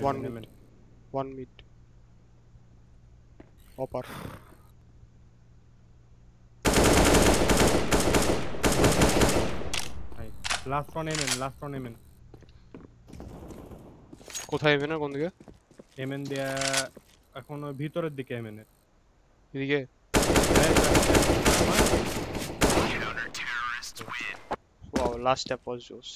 One এমেন mid. One mid. Upper. Last one Yemen last one এমেন কোথায় এমএন কোন দিকে এমেন দিয়া এখন ভিতরের দিকে এমেন এদিকে Wow, last step was Josh.